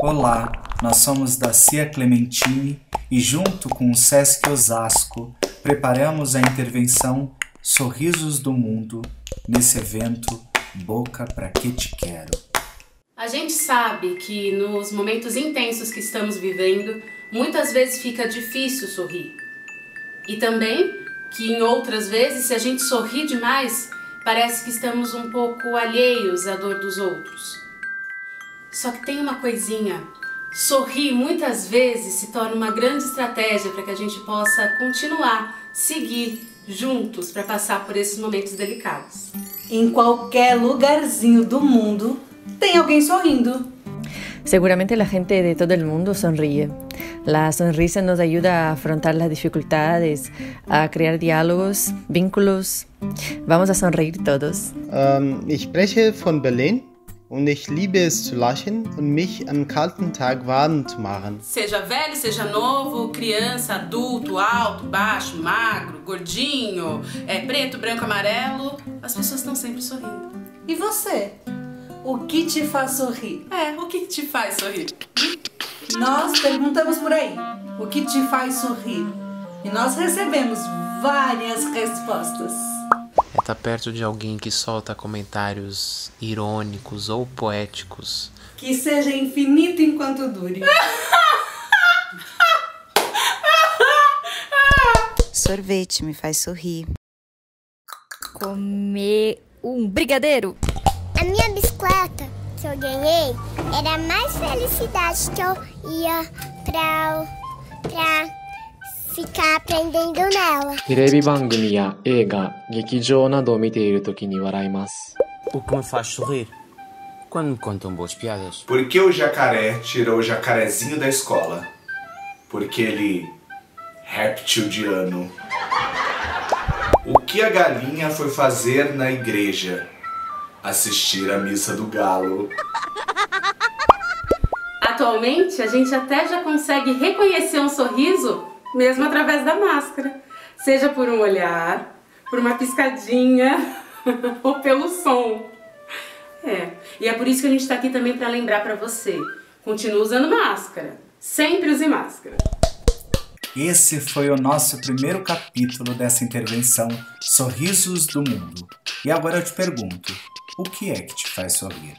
Olá, nós somos da CIA Clementine e, junto com o SESC Osasco, preparamos a intervenção Sorrisos do Mundo nesse evento Boca Pra Que Te Quero. A gente sabe que nos momentos intensos que estamos vivendo, muitas vezes fica difícil sorrir. E também que em outras vezes, se a gente sorri demais, parece que estamos um pouco alheios à dor dos outros. Só que tem uma coisinha: sorrir muitas vezes se torna uma grande estratégia para que a gente possa continuar, seguir juntos para passar por esses momentos delicados. Em qualquer lugarzinho do mundo tem alguém sorrindo. Seguramente la gente de todo el mundo sonríe. La sonrisa nos ayuda a afrontar las dificultades, a crear diálogos, vínculos. Vamos a sonreír todos. Ähm, ich spreche von Berlin und ich liebe es zu lachen und mich am kalten Tag warm zu machen. Seja velho, seja novo, criança, adulto, alto, baixo, magro, gordinho, é, preto, branco, amarelo, as pessoas estão sempre sorrindo. E você? O que te faz sorrir? É, o que te faz sorrir? Nós perguntamos por aí: o que te faz sorrir? E nós recebemos várias respostas. É estar perto de alguém que solta comentários irônicos ou poéticos. Que seja infinito enquanto dure. Sorvete me faz sorrir. Comer um brigadeiro. A minha bicicleta que eu ganhei era mais felicidade que eu ia pra, pra ficar aprendendo nela. テレビ番組や映画、劇場などを見ているときに笑います。 O que me faz sorrir? Quando me contam boas piadas. Por que o jacaré tirou o jacarezinho da escola? Porque ele. reptiliano. O que a galinha foi fazer na igreja? Assistir a missa do galo. Atualmente, a gente até já consegue reconhecer um sorriso mesmo através da máscara, seja por um olhar, por uma piscadinha ou pelo som. É, e é por isso que a gente está aqui também para lembrar para você: continue usando máscara, sempre use máscara. Esse foi o nosso primeiro capítulo dessa intervenção Sorrisos do Mundo. E agora eu te pergunto: o que é que te faz sorrir?